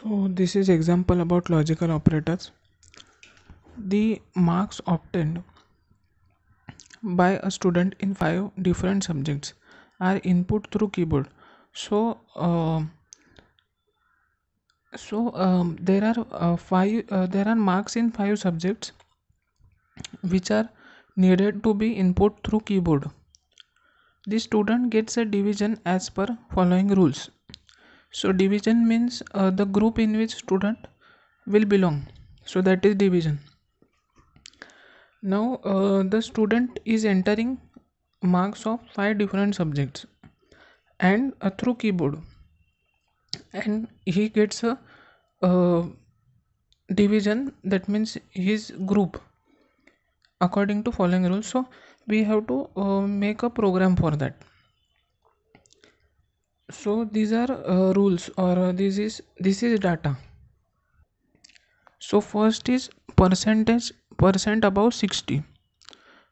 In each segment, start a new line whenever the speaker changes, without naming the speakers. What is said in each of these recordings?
So this is example about logical operators. The marks obtained by a student in five different subjects are input through keyboard. So uh, so um, there are uh, five uh, there are marks in five subjects which are needed to be input through keyboard. The student gets a division as per following rules. So division means uh, the group in which student will belong. So that is division. Now uh, the student is entering marks of five different subjects and uh, through keyboard and he gets a uh, division that means his group according to following rules so we have to uh, make a program for that so these are uh, rules or uh, this is this is data. So first is percentage percent above 60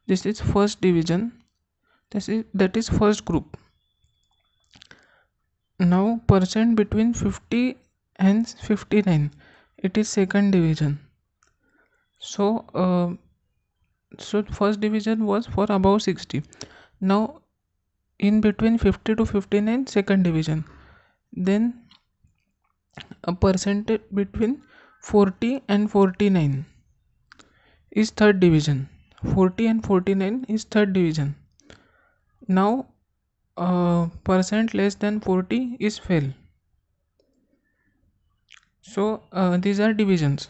this is first division. This is that is first group. Now percent between 50 and 59 it is second division. So uh, so first division was for above 60 now in between 50 to 59 second division. Then a percentage between 40 and 49 is third division. 40 and 49 is third division. Now uh, percent less than 40 is fail. So uh, these are divisions.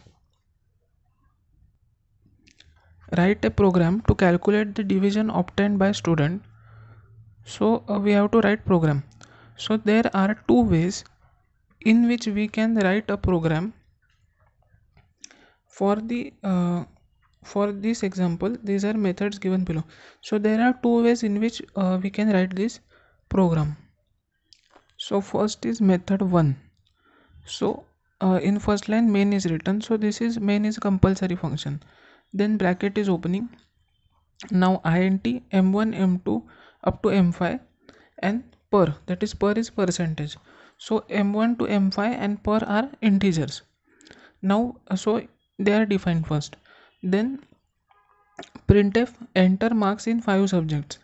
Write a program to calculate the division obtained by student so uh, we have to write program. So there are two ways in which we can write a program. For the uh, for this example these are methods given below. So there are two ways in which uh, we can write this program. So first is method 1 so uh, in first line main is written. So this is main is compulsory function. Then bracket is opening. Now int m1 m2 up to m5 and per that is per is percentage. So m1 to m5 and per are integers. Now so they are defined first. Then printf enter marks in five subjects.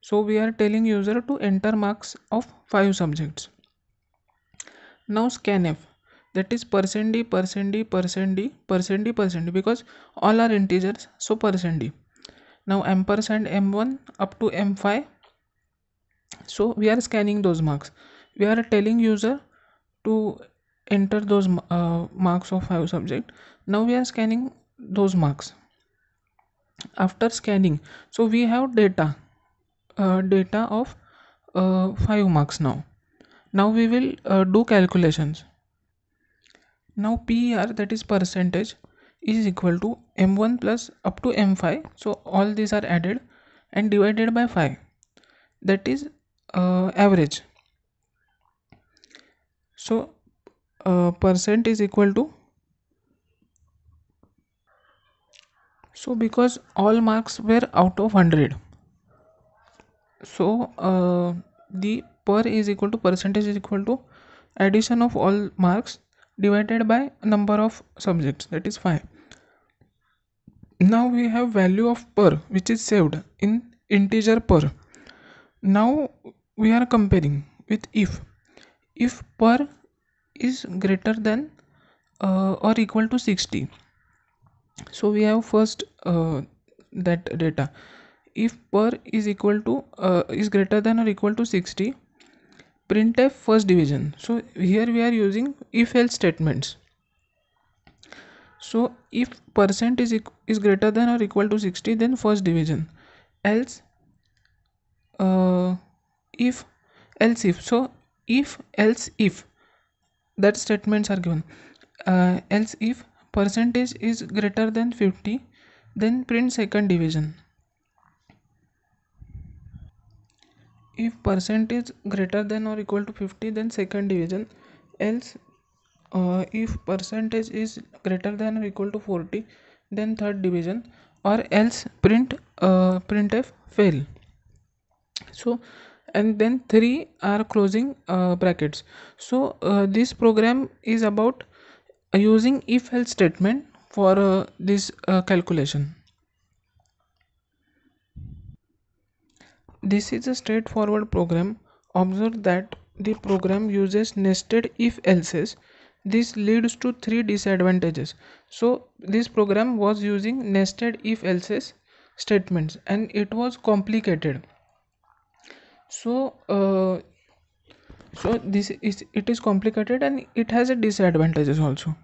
So we are telling user to enter marks of five subjects. Now scanf that is percent d percent d percent d percent d percent d because all are integers so percent d now ampersand m1 up to m5 so we are scanning those marks. We are telling user to enter those uh, marks of five subject. Now we are scanning those marks. After scanning so we have data uh, data of uh, 5 marks now. Now we will uh, do calculations. Now per that is percentage is equal to m1 plus up to m5 so all these are added and divided by 5 that is uh, average. So uh, percent is equal to so because all marks were out of 100 so uh, the per is equal to percentage is equal to addition of all marks divided by number of subjects. That is 5 now we have value of per which is saved in integer per. Now we are comparing with if. If per is greater than uh, or equal to 60 so we have first uh, that data. If per is equal to uh, is greater than or equal to 60 printf first division. So here we are using if else statements so if percent is is greater than or equal to 60 then first division. Else uh, if else if. So if else if. That statements are given. Uh, else if percentage is greater than 50 then print second division. If percent is greater than or equal to 50 then second division. Else uh, if percentage is greater than or equal to 40 then third division or else print uh, printf fail. So and then three are closing uh, brackets. So uh, this program is about using if else statement for uh, this uh, calculation. This is a straightforward program. Observe that the program uses nested if else's this leads to three disadvantages. So this program was using nested if else's statements and it was complicated. So uh, so this is it is complicated and it has a disadvantages also